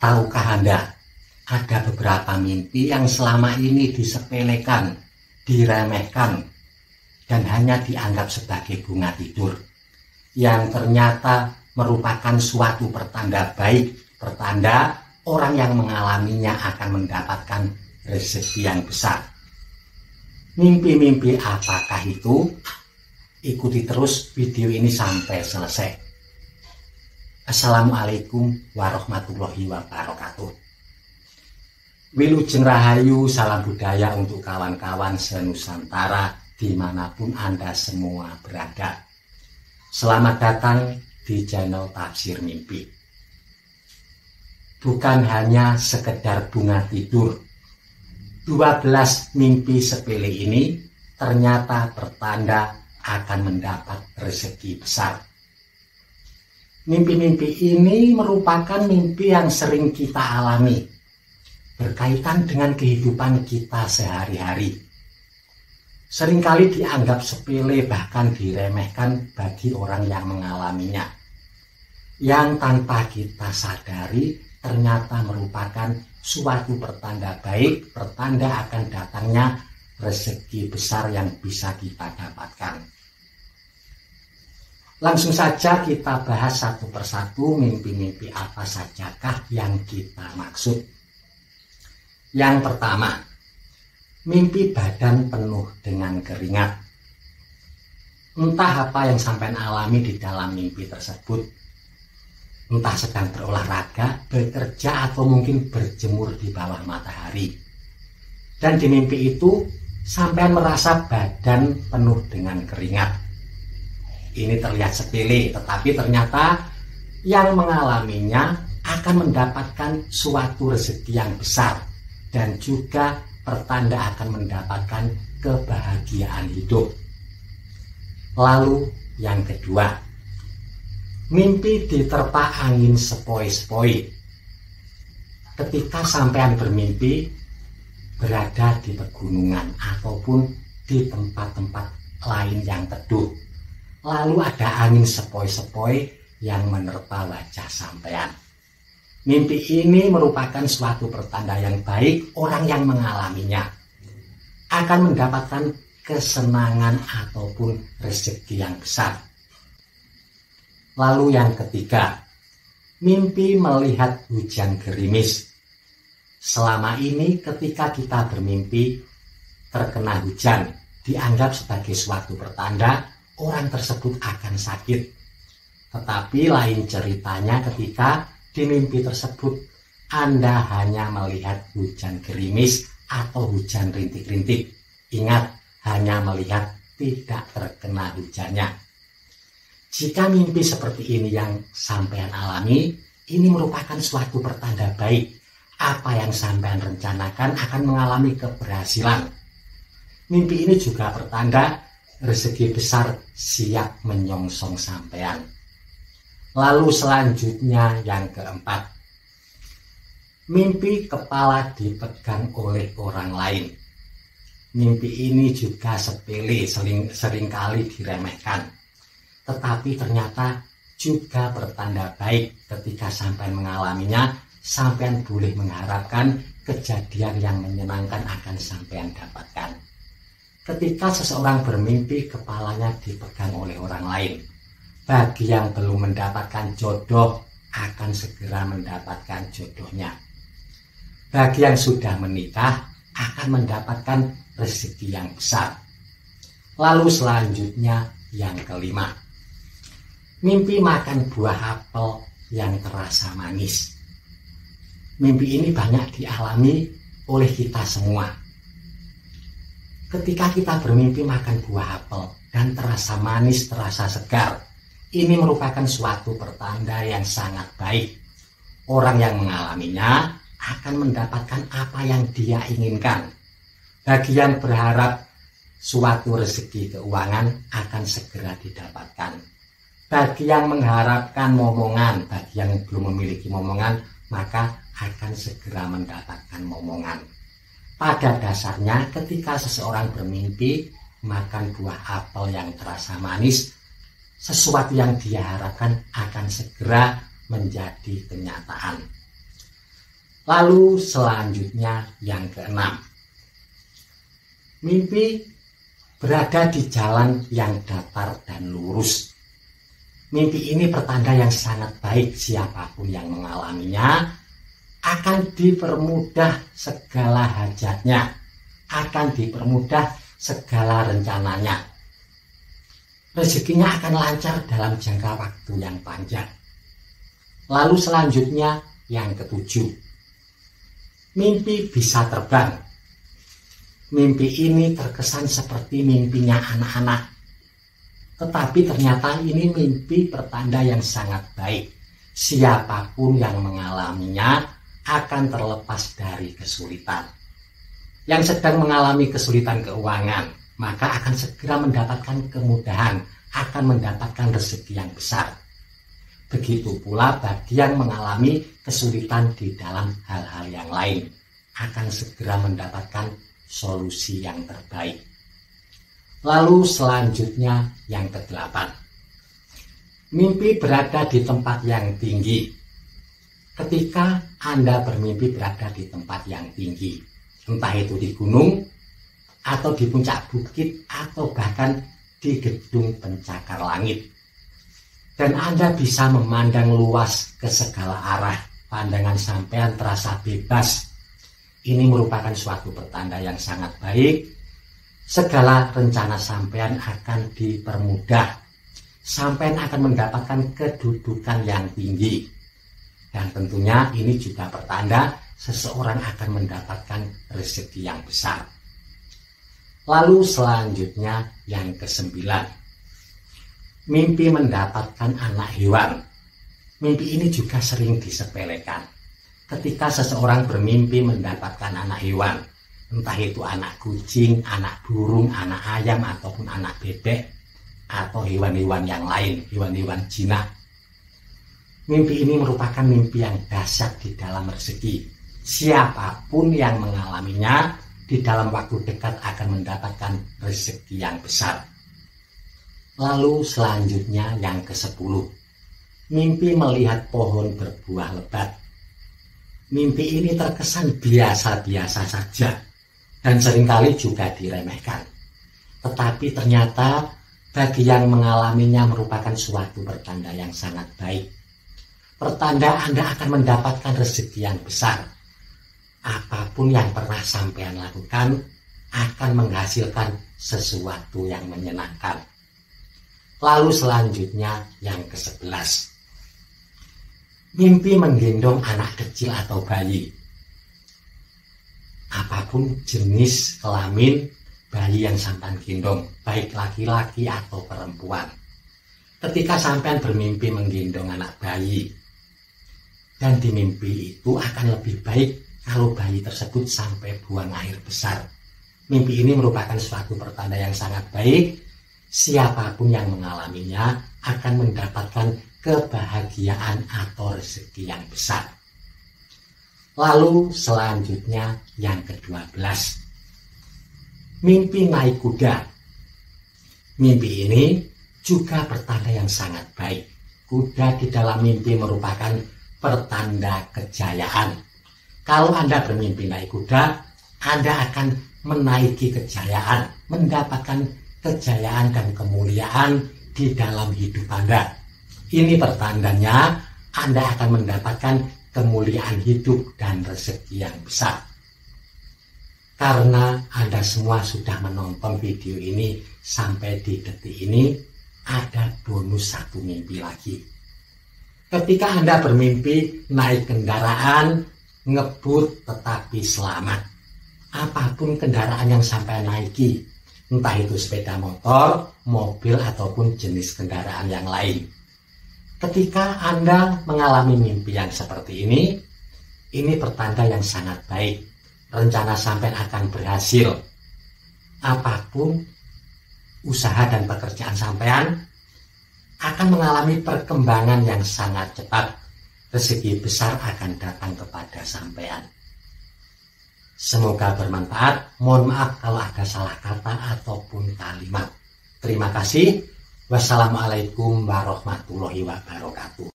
Tahukah Anda, ada beberapa mimpi yang selama ini disepelekan, diremehkan, dan hanya dianggap sebagai bunga tidur, yang ternyata merupakan suatu pertanda baik, pertanda orang yang mengalaminya akan mendapatkan rezeki yang besar. Mimpi-mimpi apakah itu? Ikuti terus video ini sampai selesai. Assalamualaikum warahmatullahi wabarakatuh. Wilujeng Rahayu, salam budaya untuk kawan-kawan senusantara di mana pun Anda semua berada. Selamat datang di channel Tafsir Mimpi. Bukan hanya sekedar bunga tidur, 12 mimpi sepele ini ternyata pertanda akan mendapat rezeki besar Mimpi-mimpi ini merupakan mimpi yang sering kita alami, berkaitan dengan kehidupan kita sehari-hari. Seringkali dianggap sepele bahkan diremehkan bagi orang yang mengalaminya. Yang tanpa kita sadari ternyata merupakan suatu pertanda baik, pertanda akan datangnya rezeki besar yang bisa kita dapatkan. Langsung saja kita bahas satu persatu mimpi-mimpi apa sajakah yang kita maksud. Yang pertama, mimpi badan penuh dengan keringat. Entah apa yang sampai alami di dalam mimpi tersebut. Entah sedang berolahraga, bekerja, atau mungkin berjemur di bawah matahari. Dan di mimpi itu, sampai merasa badan penuh dengan keringat ini terlihat sepele, tetapi ternyata yang mengalaminya akan mendapatkan suatu rezeki yang besar dan juga pertanda akan mendapatkan kebahagiaan hidup. Lalu yang kedua, mimpi diterpa angin sepoi-sepoi. Ketika sampean bermimpi berada di pegunungan ataupun di tempat-tempat lain yang teduh Lalu ada angin sepoi-sepoi yang menerpa wajah sampean. Mimpi ini merupakan suatu pertanda yang baik orang yang mengalaminya akan mendapatkan kesenangan ataupun rezeki yang besar. Lalu yang ketiga, mimpi melihat hujan gerimis. Selama ini ketika kita bermimpi terkena hujan dianggap sebagai suatu pertanda orang tersebut akan sakit. Tetapi lain ceritanya ketika di mimpi tersebut Anda hanya melihat hujan gerimis atau hujan rintik-rintik. Ingat, hanya melihat tidak terkena hujannya. Jika mimpi seperti ini yang sampean alami, ini merupakan suatu pertanda baik. Apa yang sampean rencanakan akan mengalami keberhasilan. Mimpi ini juga pertanda rezeki besar siap menyongsong sampean. Lalu selanjutnya yang keempat, mimpi kepala dipegang oleh orang lain. Mimpi ini juga sepele, sering, sering kali diremehkan. Tetapi ternyata juga pertanda baik ketika sampai mengalaminya, sampean boleh mengharapkan kejadian yang menyenangkan akan sampean dapatkan ketika seseorang bermimpi kepalanya dipegang oleh orang lain. Bagi yang belum mendapatkan jodoh akan segera mendapatkan jodohnya. Bagi yang sudah menikah akan mendapatkan rezeki yang besar. Lalu selanjutnya yang kelima. Mimpi makan buah apel yang terasa manis. Mimpi ini banyak dialami oleh kita semua ketika kita bermimpi makan buah apel dan terasa manis, terasa segar, ini merupakan suatu pertanda yang sangat baik. Orang yang mengalaminya akan mendapatkan apa yang dia inginkan. Bagi yang berharap suatu rezeki keuangan akan segera didapatkan. Bagi yang mengharapkan momongan, bagi yang belum memiliki momongan, maka akan segera mendapatkan momongan. Pada dasarnya ketika seseorang bermimpi makan buah apel yang terasa manis, sesuatu yang dia harapkan akan segera menjadi kenyataan. Lalu selanjutnya yang keenam. Mimpi berada di jalan yang datar dan lurus. Mimpi ini pertanda yang sangat baik siapa pun yang mengalaminya akan dipermudah segala hajatnya, akan dipermudah segala rencananya. Rezekinya akan lancar dalam jangka waktu yang panjang. Lalu selanjutnya yang ketujuh. Mimpi bisa terbang mimpi ini terkesan seperti mimpinya anak-anak. Tetapi ternyata ini mimpi pertanda yang sangat baik. Siapa pun yang mengalaminya akan terlepas dari kesulitan. Yang sedang mengalami kesulitan keuangan, maka akan segera mendapatkan kemudahan, akan mendapatkan rezeki yang besar. Begitu pula bagi yang mengalami kesulitan di dalam hal-hal yang lain, akan segera mendapatkan solusi yang terbaik. Lalu selanjutnya yang kedelapan. Mimpi berada di tempat yang tinggi. Ketika Anda bermimpi berada di tempat yang tinggi, entah itu di gunung, atau di puncak bukit, atau bahkan di gedung pencakar langit. Dan Anda bisa memandang luas ke segala arah, pandangan sampean terasa bebas ini merupakan suatu pertanda yang sangat baik. Segala rencana sampean akan dipermudah. Sampean akan mendapatkan kedudukan yang tinggi. Dan tentunya ini juga pertanda seseorang akan mendapatkan rezeki yang besar. Lalu selanjutnya yang kesembilan. Mimpi mendapatkan anak hewan. Mimpi ini juga sering disepelekan ketika seseorang bermimpi mendapatkan anak hewan, entah itu anak kucing, anak burung, anak ayam, ataupun anak bebek, atau hewan-hewan yang lain, hewan-hewan jinak. Mimpi ini merupakan mimpi yang dahsyat di dalam rezeki. Siapa pun yang mengalaminya di dalam waktu dekat akan mendapatkan rezeki yang besar. Lalu selanjutnya yang ke-10. Mimpi melihat pohon berbuah lebat mimpi ini terkesan biasa-biasa saja dan sering kali juga diremehkan. Tetapi ternyata bagi yang mengalaminya merupakan suatu pertanda yang sangat baik. Pertanda Anda akan mendapatkan rezeki yang besar. Apa pun yang pernah sampean lakukan akan menghasilkan sesuatu yang menyenangkan. Lalu selanjutnya yang ke-11 mimpi menggendong anak kecil atau bayi. Apa pun jenis kelamin bayi yang sampan gendong, baik laki-laki atau perempuan. Ketika sampean bermimpi menggendong anak bayi, dan di mimpi itu akan lebih baik kalau bayi tersebut sampai buang air besar. Mimpi ini merupakan suatu pertanda yang sangat baik. Siapa pun yang mengalaminya akan mendapatkan kebahagiaan atau rezeki yang besar. Lalu selanjutnya yang ke-12. Mimpi naik kuda. Mimpi ini juga pertanda yang sangat baik. Kuda di dalam mimpi merupakan pertanda kejayaan. Kalau Anda bermimpi naik kuda, Anda akan menaiki kejayaan, mendapatkan kejayaan dan kemuliaan di dalam hidup Anda. Ini pertandanya Anda akan mendapatkan kemuliaan hidup dan rezeki yang besar. Karena Anda semua sudah menonton video ini sampai di detik ini, ada bonus satu mimpi lagi. Ketika Anda bermimpi naik kendaraan, ngebut tetapi selamat. Apa pun kendaraan yang sampai naiki, entah itu sepeda motor, mobil, ataupun jenis kendaraan yang lain Ketika Anda mengalami mimpi yang seperti ini, ini pertanda yang sangat baik. Rencana sampai akan berhasil. Apa pun usaha dan pekerjaan sampean akan mengalami perkembangan yang sangat cepat. Rezeki besar akan datang kepada sampean. Semoga bermanfaat. Mohon maaf kalau ada salah kata ataupun kalimat. Terima kasih. Wassalamualaikum warahmatullahi wabarakatuh.